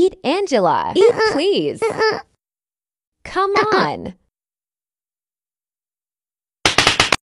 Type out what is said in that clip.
Eat, Angela. Eat, uh, please. Uh, uh. Come on.